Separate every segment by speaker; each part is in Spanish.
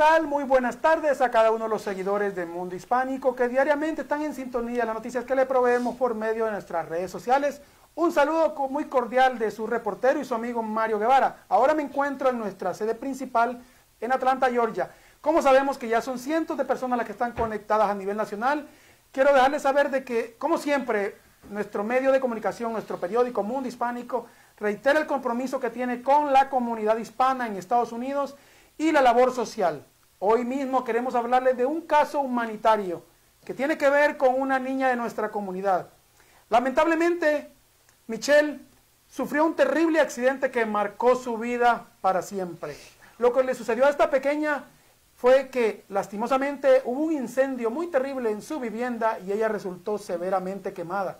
Speaker 1: tal? Muy buenas tardes a cada uno de los seguidores del Mundo Hispánico que diariamente están en sintonía de las noticias que le proveemos por medio de nuestras redes sociales. Un saludo muy cordial de su reportero y su amigo Mario Guevara. Ahora me encuentro en nuestra sede principal en Atlanta, Georgia. Como sabemos que ya son cientos de personas las que están conectadas a nivel nacional, quiero dejarles saber de que, como siempre, nuestro medio de comunicación, nuestro periódico Mundo Hispánico, reitera el compromiso que tiene con la comunidad hispana en Estados Unidos y la labor social. Hoy mismo queremos hablarles de un caso humanitario que tiene que ver con una niña de nuestra comunidad. Lamentablemente, Michelle sufrió un terrible accidente que marcó su vida para siempre. Lo que le sucedió a esta pequeña fue que lastimosamente hubo un incendio muy terrible en su vivienda y ella resultó severamente quemada.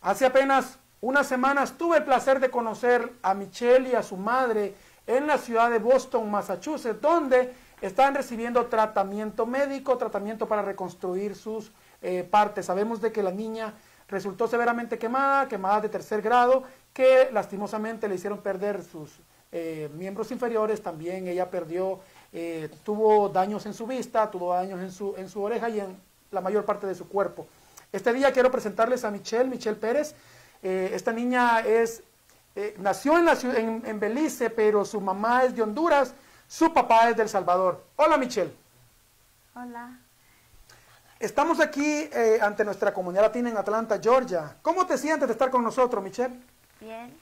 Speaker 1: Hace apenas unas semanas tuve el placer de conocer a Michelle y a su madre en la ciudad de Boston, Massachusetts, donde están recibiendo tratamiento médico, tratamiento para reconstruir sus eh, partes. Sabemos de que la niña resultó severamente quemada, quemada de tercer grado, que lastimosamente le hicieron perder sus eh, miembros inferiores, también ella perdió, eh, tuvo daños en su vista, tuvo daños en su, en su oreja y en la mayor parte de su cuerpo. Este día quiero presentarles a Michelle, Michelle Pérez. esta niña es eh, nació en, la, en, en, Belice, pero su mamá es de Honduras, su papá es del Salvador. Hola Michelle.
Speaker 2: Hola.
Speaker 1: Estamos aquí eh, ante nuestra comunidad latina en Atlanta, Georgia. ¿Cómo te sientes de estar con nosotros, Michelle?
Speaker 2: Bien.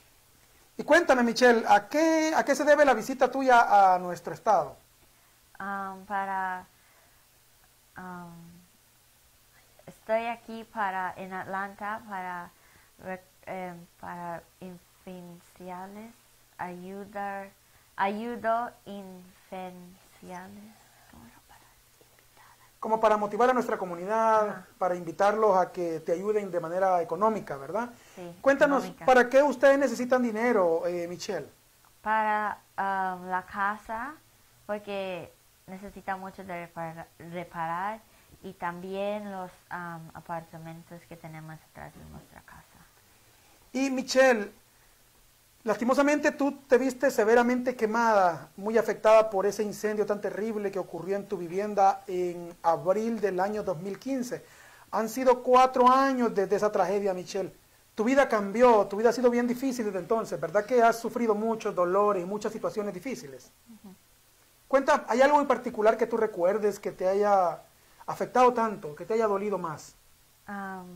Speaker 1: Y cuéntame, Michelle, ¿a qué, a qué se debe la visita tuya a nuestro estado?
Speaker 2: Um, para... Um, estoy aquí para en Atlanta para, eh, para infanciales, ayudar, ayudo infanciales.
Speaker 1: Como para motivar a nuestra comunidad, para invitarlos a que te ayuden de manera económica, ¿verdad?
Speaker 2: Sí,
Speaker 1: Cuéntanos,
Speaker 2: económica.
Speaker 1: ¿para qué ustedes necesitan dinero, eh, Michelle?
Speaker 2: Para um, la casa, porque necesita mucho de reparar, reparar y también los um, apartamentos que tenemos atrás de nuestra casa.
Speaker 1: Y Michelle, lastimosamente tú te viste severamente quemada, muy afectada por ese incendio tan terrible que ocurrió en tu vivienda en abril del año 2015. Han sido cuatro años desde esa tragedia, Michelle. Tu vida cambió, tu vida ha sido bien difícil desde entonces, ¿verdad que has sufrido muchos dolores y muchas situaciones difíciles? Cuenta, ¿hay algo en particular que tú recuerdes que te haya afectado tanto, que te haya dolido más?
Speaker 2: Um,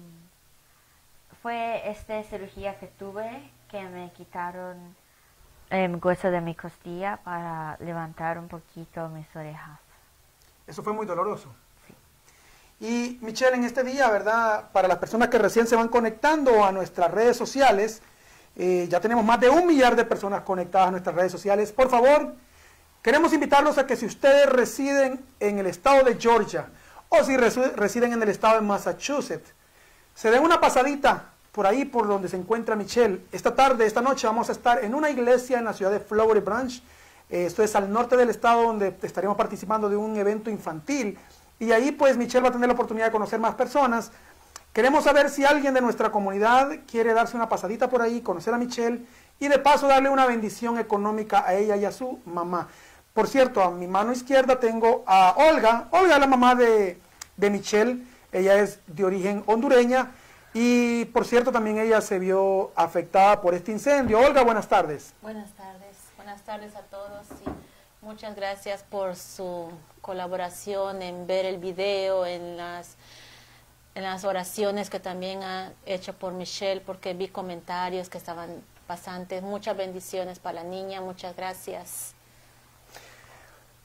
Speaker 2: fue esta cirugía que tuve que me quitaron el hueso de mi costilla para levantar un poquito mis orejas.
Speaker 1: Eso fue muy doloroso. Y Michelle, en este día, ¿verdad? Para las personas que recién se van conectando a nuestras redes sociales, eh, ya tenemos más de un millar de personas conectadas a nuestras redes sociales. Por favor, queremos invitarlos a que si ustedes residen en el estado de Georgia o si residen en el estado de Massachusetts, se den una pasadita por ahí por donde se encuentra Michelle. Esta tarde, esta noche vamos a estar en una iglesia en la ciudad de Flowery Branch. Eh, esto es al norte del estado donde estaremos participando de un evento infantil. Y ahí pues Michelle va a tener la oportunidad de conocer más personas. Queremos saber si alguien de nuestra comunidad quiere darse una pasadita por ahí, conocer a Michelle y de paso darle una bendición económica a ella y a su mamá. Por cierto, a mi mano izquierda tengo a Olga. Olga es la mamá de, de Michelle. Ella es de origen hondureña. Y por cierto, también ella se vio afectada por este incendio. Olga, buenas tardes.
Speaker 3: Buenas tardes, buenas tardes a todos y muchas gracias por su colaboración en ver el video, en las, en las oraciones que también ha hecho por Michelle, porque vi comentarios que estaban pasantes. Muchas bendiciones para la niña, muchas gracias.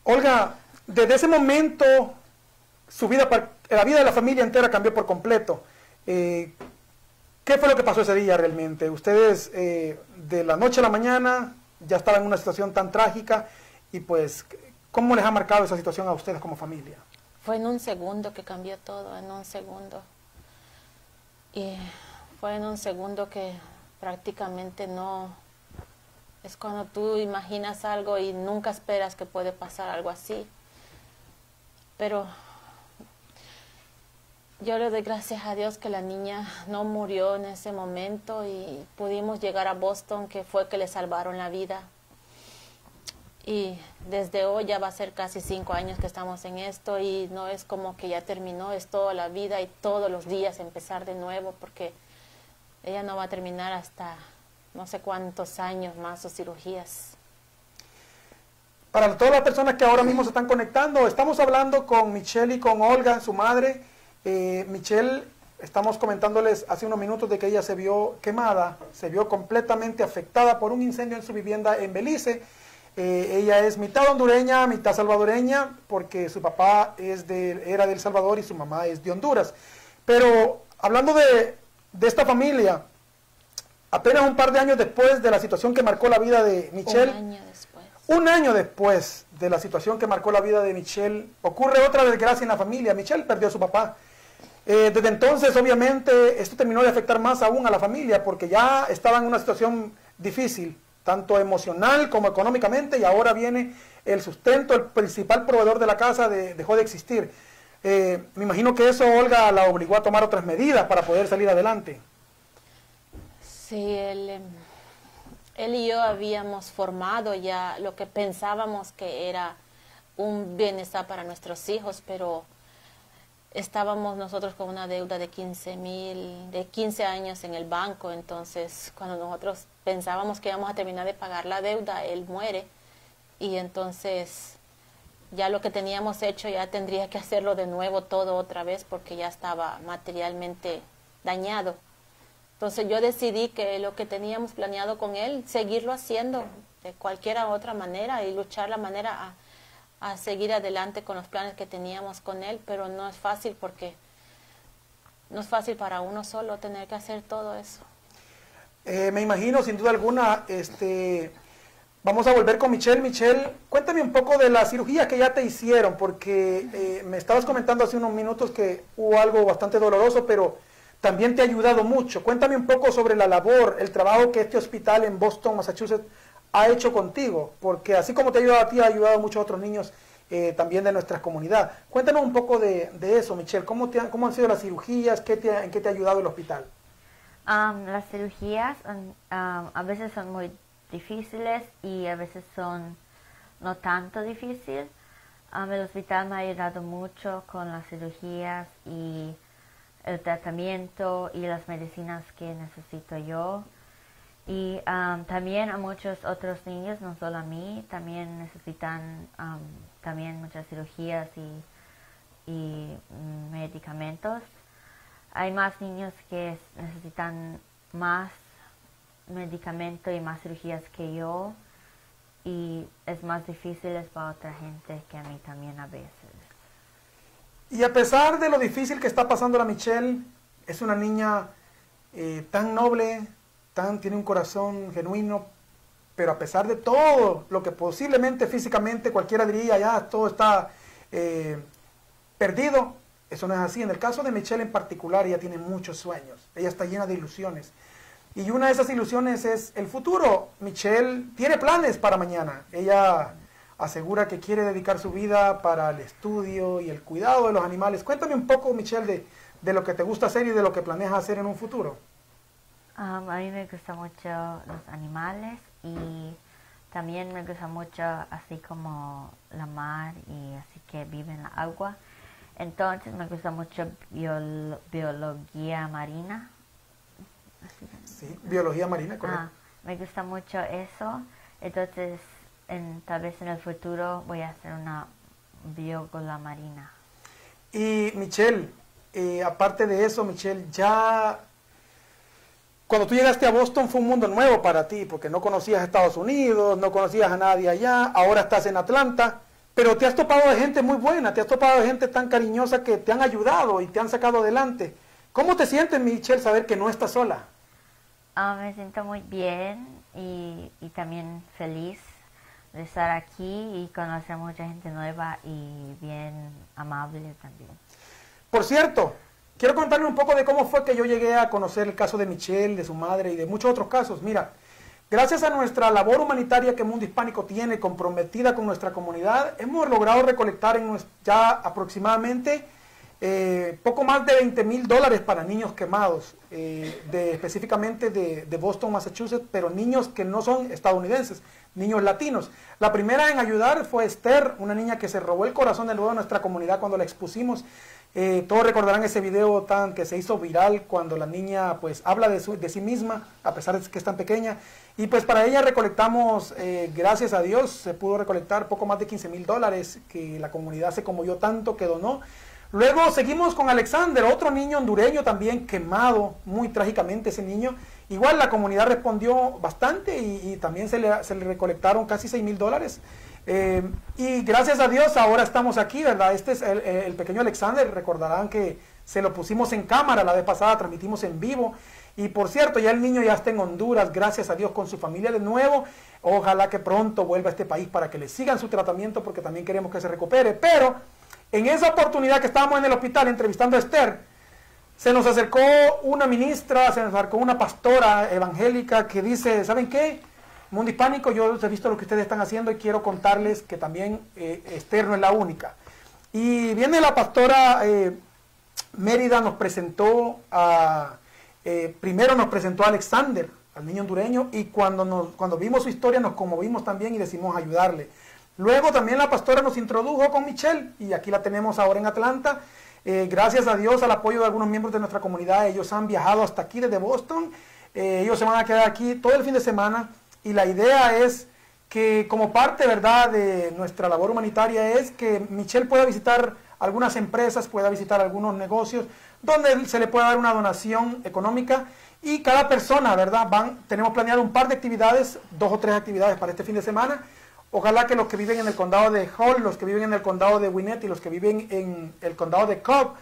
Speaker 1: Olga, desde ese momento, su vida, la vida de la familia entera cambió por completo. Eh, ¿Qué fue lo que pasó ese día realmente? Ustedes eh, de la noche a la mañana ya estaban en una situación tan trágica y pues, ¿cómo les ha marcado esa situación a ustedes como familia?
Speaker 3: Fue en un segundo que cambió todo, en un segundo. Y fue en un segundo que prácticamente no... Es cuando tú imaginas algo y nunca esperas que puede pasar algo así. Pero yo le doy gracias a Dios que la niña no murió en ese momento y pudimos llegar a Boston, que fue que le salvaron la vida. Y desde hoy ya va a ser casi cinco años que estamos en esto y no es como que ya terminó, es toda la vida y todos los días empezar de nuevo porque ella no va a terminar hasta no sé cuántos años más sus cirugías.
Speaker 1: Para todas las personas que ahora mismo se están conectando, estamos hablando con Michelle y con Olga, su madre. Eh, Michelle, estamos comentándoles hace unos minutos de que ella se vio quemada, se vio completamente afectada por un incendio en su vivienda en Belice. Eh, ella es mitad hondureña, mitad salvadoreña, porque su papá es de, era de El Salvador y su mamá es de Honduras. Pero hablando de, de esta familia, apenas un par de años después de la situación que marcó la vida de Michelle,
Speaker 3: Un año después.
Speaker 1: un año después de la situación que marcó la vida de Michelle, ocurre otra desgracia en la familia. Michelle perdió a su papá. Eh, desde entonces, obviamente, esto terminó de afectar más aún a la familia porque ya estaba en una situación difícil, tanto emocional como económicamente, y ahora viene el sustento, el principal proveedor de la casa de- dejó de existir. Eh, me imagino que eso, Olga, la obligó a tomar otras medidas para poder salir adelante.
Speaker 3: Sí, él, él y yo habíamos formado ya lo que pensábamos que era un bienestar para nuestros hijos, pero estábamos nosotros con una deuda de 15 mil, de 15 años en el banco, entonces cuando nosotros pensábamos que íbamos a terminar de pagar la deuda, él muere y entonces ya lo que teníamos hecho ya tendría que hacerlo de nuevo todo otra vez porque ya estaba materialmente dañado. Entonces yo decidí que lo que teníamos planeado con él, seguirlo haciendo de cualquier otra manera y luchar la manera a, a seguir adelante con los planes que teníamos con él, pero no es fácil porque no es fácil para uno solo tener que hacer todo eso.
Speaker 1: Eh, me imagino, sin duda alguna, este, vamos a volver con Michelle. Michelle, cuéntame un poco de las cirugías que ya te hicieron, porque eh, me estabas comentando hace unos minutos que hubo algo bastante doloroso, pero también te ha ayudado mucho. Cuéntame un poco sobre la labor, el trabajo que este hospital en Boston, Massachusetts, ha hecho contigo, porque así como te ha ayudado a ti, ha ayudado a muchos otros niños eh, también de nuestra comunidad. Cuéntanos un poco de, de eso, Michelle. ¿Cómo, te han, ¿Cómo han sido las cirugías? ¿Qué te ha- ¿En qué te ha ayudado el hospital?
Speaker 2: Las cirugías a veces son muy difíciles y a veces son no tanto difíciles. El hospital me ha ayudado mucho con las cirugías y el tratamiento y las medicinas que necesito yo. Y um, también a muchos otros niños, no solo a mí, también necesitan um, también muchas cirugías y, mm, medicamentos. Hay más niños que necesitan más medicamento y más cirugías que yo y es más difícil para otra gente que a mí también a veces.
Speaker 1: Y a pesar de lo difícil que está pasando la Michelle, es una niña eh, tan noble, tan, tiene un corazón genuino, pero a pesar de todo lo que posiblemente físicamente cualquiera diría, ya todo está eh, perdido, eso no es así. En el caso de Michelle en particular, ella tiene muchos sueños, ella está llena de ilusiones. Y una de esas ilusiones es el futuro. Michelle tiene planes para mañana. Ella asegura que quiere dedicar su vida para el estudio y el cuidado de los animales. Cuéntame un poco, Michelle, de, de lo que te gusta hacer y de lo que planeas hacer en un futuro.
Speaker 2: Um, a mí me gustan mucho los animales y también me gusta mucho así como la mar y así que vive en la agua. Entonces me gusta mucho biolo- biología marina.
Speaker 1: Sí, biología marina, correcto.
Speaker 2: Ah, me gusta mucho eso. Entonces, en, tal vez en el futuro voy a hacer una bióloga marina.
Speaker 1: Y Michelle, eh, aparte de eso, Michelle, ya cuando tú llegaste a Boston fue un mundo nuevo para ti, porque no conocías Estados Unidos, no conocías a nadie allá, ahora estás en Atlanta, pero te has topado de gente muy buena, te has topado de gente tan cariñosa que te han ayudado y te han sacado adelante. ¿Cómo te sientes, Michelle, saber que no estás sola?
Speaker 2: Ah, me siento muy bien y, y también feliz de estar aquí y conocer mucha gente nueva y bien amable también.
Speaker 1: Por cierto, quiero contarle un poco de cómo fue que yo llegué a conocer el caso de Michelle, de su madre y de muchos otros casos. Mira, gracias a nuestra labor humanitaria que Mundo Hispánico tiene comprometida con nuestra comunidad, hemos logrado recolectar ya aproximadamente eh, poco más de 20 mil dólares para niños quemados, eh, específicamente de, de, Boston, Massachusetts, pero niños que no son estadounidenses, niños latinos. La primera en ayudar fue Esther, una niña que se robó el corazón de nuevo de nuestra comunidad cuando la expusimos. Eh, todos recordarán ese video tan que se hizo viral cuando la niña pues habla de, su, de sí misma, a pesar de que es tan pequeña. Y pues para ella recolectamos, gracias a Dios, se pudo recolectar poco más de 15 mil dólares, que la comunidad se conmovió tanto que donó. Luego seguimos con Alexander, otro niño hondureño también quemado, muy trágicamente ese niño. Igual la comunidad respondió bastante y, también se le, recolectaron casi 6 mil dólares. Eh, y gracias a Dios ahora estamos aquí, ¿verdad? Este es el, pequeño Alexander, recordarán que se lo pusimos en cámara la vez pasada, transmitimos en vivo. Y por cierto, ya el niño ya está en Honduras, gracias a Dios, con su familia de nuevo. Ojalá que pronto vuelva a este país para que le sigan su tratamiento porque también queremos que se recupere. Pero en esa oportunidad que estábamos en el hospital entrevistando a Esther, se nos acercó una ministra, se nos acercó una pastora evangélica que dice, ¿saben qué? Mundo hispánico, yo he visto lo que ustedes están haciendo y quiero contarles que también eh, Esther no es la única. Y viene la pastora eh, Mérida, nos presentó a, eh, primero nos presentó a Alexander, al niño hondureño, y cuando, nos, cuando vimos su historia nos conmovimos también y decidimos ayudarle. Luego también la pastora nos introdujo con Michelle y aquí la tenemos ahora en Atlanta. Eh, gracias a Dios, al apoyo de algunos miembros de nuestra comunidad, ellos han viajado hasta aquí desde Boston. Eh, ellos se van a quedar aquí todo el fin de semana y la idea es que como parte, ¿verdad?, de nuestra labor humanitaria es que Michelle pueda visitar algunas empresas, pueda visitar algunos negocios donde se le pueda dar una donación económica y cada persona, ¿verdad? Van, tenemos planeado un par de actividades, dos o tres actividades para este fin de semana Ojalá que los que viven en el condado de Hall, los que viven en el condado de Winnet y los que viven en el condado de Cobb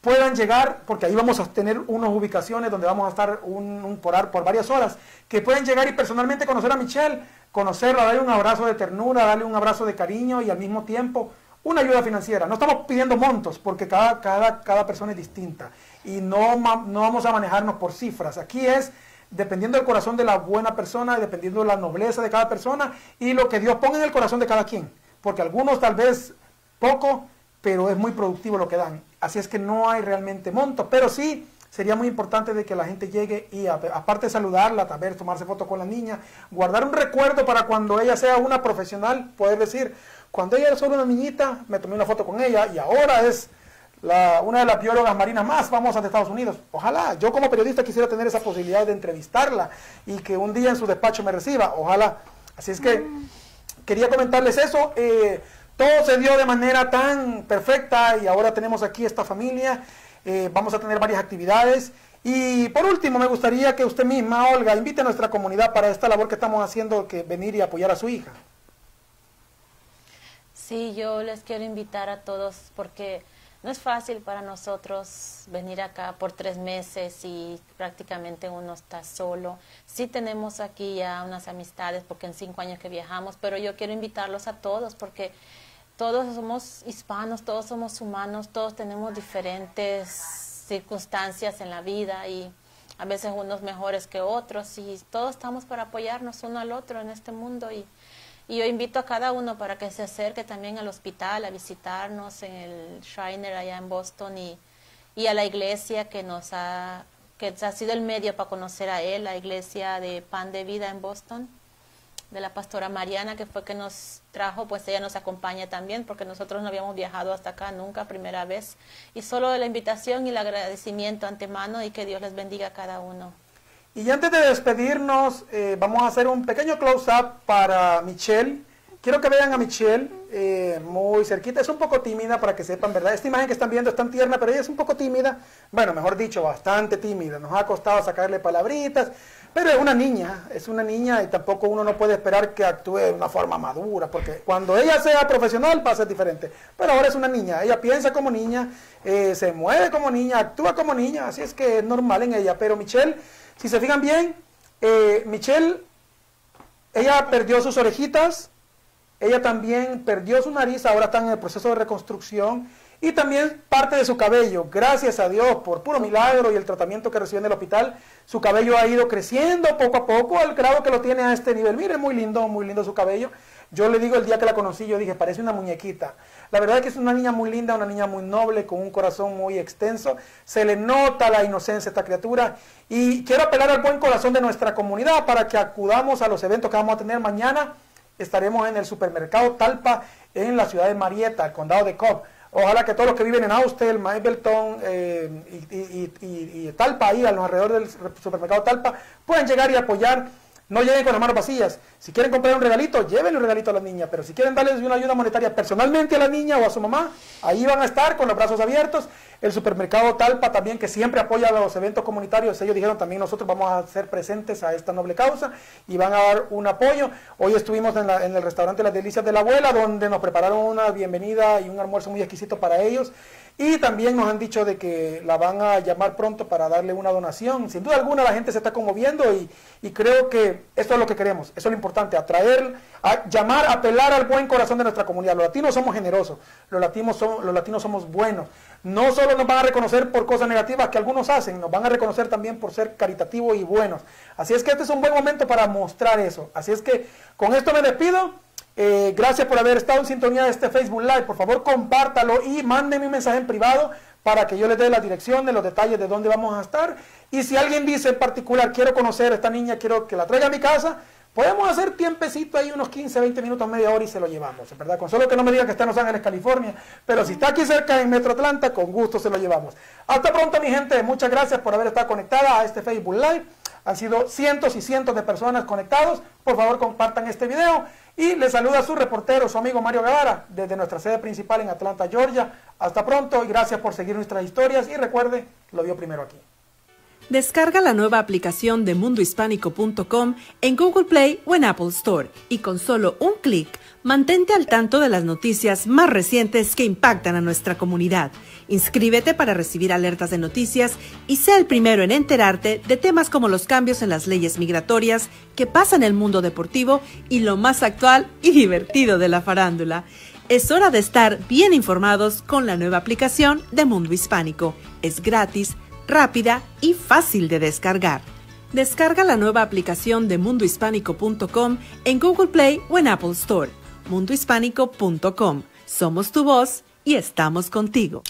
Speaker 1: puedan llegar, porque ahí vamos a tener unas ubicaciones donde vamos a estar un, por, por varias horas, que pueden llegar y personalmente conocer a Michelle, conocerla, darle un abrazo de ternura, darle un abrazo de cariño y al mismo tiempo una ayuda financiera. No estamos pidiendo montos porque cada, cada, cada persona es distinta y no, no vamos a manejarnos por cifras. Aquí es dependiendo del corazón de la buena persona, dependiendo de la nobleza de cada persona y lo que Dios ponga en el corazón de cada quien. Porque algunos tal vez poco, pero es muy productivo lo que dan. Así es que no hay realmente monto, pero sí sería muy importante de que la gente llegue y aparte de saludarla, tal vez tomarse foto con la niña, guardar un recuerdo para cuando ella sea una profesional, poder decir, cuando ella era solo una niñita, me tomé una foto con ella y ahora es una de las biólogas marinas más famosas de Estados Unidos. Ojalá, yo como periodista quisiera tener esa posibilidad de entrevistarla y que un día en su despacho me reciba. Ojalá. Así es que quería comentarles eso. Eh, todo se dio de manera tan perfecta y ahora tenemos aquí esta familia. Eh, vamos a tener varias actividades. Y por último, me gustaría que usted misma, Olga, invite a nuestra comunidad para esta labor que estamos haciendo, que venir y apoyar a su hija.
Speaker 3: Sí, yo les quiero invitar a todos porque no es fácil para nosotros venir acá por tres meses y prácticamente uno está solo. Sí tenemos aquí ya unas amistades porque en cinco años que viajamos, pero yo quiero invitarlos a todos porque todos somos hispanos, todos somos humanos, todos tenemos diferentes circunstancias en la vida y a veces unos mejores que otros y todos estamos para apoyarnos uno al otro en este mundo y y yo invito a cada uno para que se acerque también al hospital a visitarnos en el Shriner allá en Boston y, y a la iglesia que nos ha, que ha sido el medio para conocer a él, la iglesia de Pan de Vida en Boston, de la pastora Mariana, que fue que nos trajo, pues ella nos acompaña también, porque nosotros no habíamos viajado hasta acá nunca, primera vez. Y solo la invitación y el agradecimiento antemano y que Dios les bendiga a cada uno.
Speaker 1: Y antes de despedirnos, eh, vamos a hacer un pequeño close-up para Michelle. Quiero que vean a Michelle eh, muy cerquita. Es un poco tímida para que sepan, ¿verdad? Esta imagen que están viendo es tan tierna, pero ella es un poco tímida. Bueno, mejor dicho, bastante tímida. Nos ha costado sacarle palabritas, pero es una niña, es una niña y tampoco uno no puede esperar que actúe de una forma madura, porque cuando ella sea profesional va a diferente. Pero ahora es una niña, ella piensa como niña, eh, se mueve como niña, actúa como niña, así es que es normal en ella. Pero Michelle si se fijan bien, eh, Michelle, ella perdió sus orejitas, ella también perdió su nariz, ahora está en el proceso de reconstrucción y también parte de su cabello. Gracias a Dios por puro milagro y el tratamiento que recibió en el hospital, su cabello ha ido creciendo poco a poco al grado que lo tiene a este nivel. Miren, muy lindo, muy lindo su cabello. Yo le digo el día que la conocí, yo dije, parece una muñequita. La verdad es que es una niña muy linda, una niña muy noble, con un corazón muy extenso. Se le nota la inocencia a esta criatura. Y quiero apelar al buen corazón de nuestra comunidad para que acudamos a los eventos que vamos a tener mañana. Estaremos en el supermercado Talpa en la ciudad de Marietta, el condado de Cobb. Ojalá que todos los que viven en Austell, Mableton eh, y, Talpa, ahí a los alrededor del supermercado Talpa, puedan llegar y apoyar no lleguen con las manos vacías. Si quieren comprar un regalito, llévenle un regalito a la niña. Pero si quieren darles una ayuda monetaria personalmente a la niña o a su mamá, ahí van a estar con los brazos abiertos. El supermercado Talpa también, que siempre apoya los eventos comunitarios, ellos dijeron también nosotros vamos a ser presentes a esta noble causa y van a dar un apoyo. Hoy estuvimos en, en el restaurante Las Delicias de la Abuela, donde nos prepararon una bienvenida y un almuerzo muy exquisito para ellos. Y también nos han dicho de que la van a llamar pronto para darle una donación. Sin duda alguna la gente se está conmoviendo y, creo que esto es lo que queremos. Eso es lo importante, atraer, a llamar, apelar al buen corazón de nuestra comunidad. Los latinos somos generosos, los latinos, los latinos somos buenos. No solo nos van a reconocer por cosas negativas que algunos hacen, nos van a reconocer también por ser caritativos y buenos. Así es que este es un buen momento para mostrar eso. Así es que con esto me despido. Eh, gracias por haber estado en sintonía de este Facebook Live. Por favor, compártalo y mándenme un mensaje en privado para que yo les dé la dirección de los detalles de dónde vamos a estar. Y si alguien dice en particular, quiero conocer a esta niña, quiero que la traiga a mi casa, podemos hacer tiempecito ahí, unos 15, 20 minutos, media hora y se lo llevamos, ¿verdad? Con solo que no me diga que está en Los Ángeles, California. Pero si está aquí cerca en Metro Atlanta, con gusto se lo llevamos. Hasta pronto, mi gente. Muchas gracias por haber estado conectada a este Facebook Live. Han sido cientos y cientos de personas conectados. Por favor, compartan este video. Y les saluda su reportero, su amigo Mario Guevara, desde nuestra sede principal en Atlanta, Georgia. Hasta pronto y gracias por seguir nuestras historias. Y recuerde, lo vio primero aquí.
Speaker 4: Descarga la nueva aplicación de mundohispánico.com en Google Play o en Apple Store y con solo un clic mantente al tanto de las noticias más recientes que impactan a nuestra comunidad. Inscríbete para recibir alertas de noticias y sea el primero en enterarte de temas como los cambios en las leyes migratorias que pasa en el mundo deportivo y lo más actual y divertido de la farándula. Es hora de estar bien informados con la nueva aplicación de Mundo Hispánico. Es gratis rápida y fácil de descargar. Descarga la nueva aplicación de mundohispánico.com en Google Play o en Apple Store. mundohispánico.com. Somos tu voz y estamos contigo.